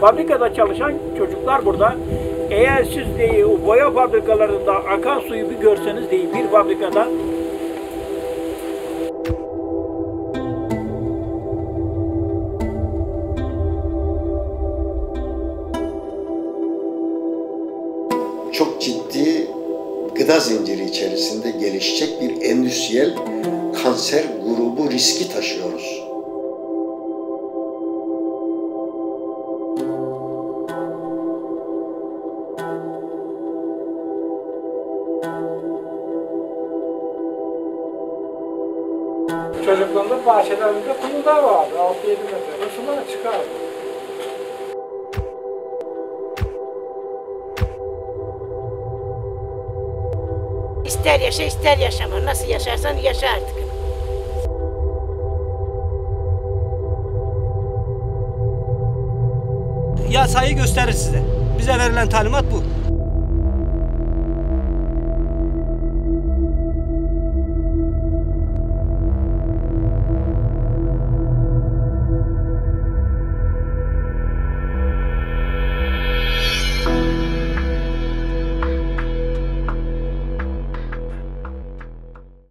Fabrikada çalışan çocuklar burada. Eğer siz de o boya fabrikalarında akan suyu bir görseniz değil bir fabrikada çok ciddi gıda zinciri içerisinde gelişecek bir endüstriyel kanser grubu riski taşıyoruz. Çocukluğumda bahçelerinde kumullar vardı. 6-7 metre. Şunlar çıkardı. İster yaşa ister yaşama. Nasıl yaşarsan yaşa artık. Yasayı gösterir size. Bize verilen talimat bu.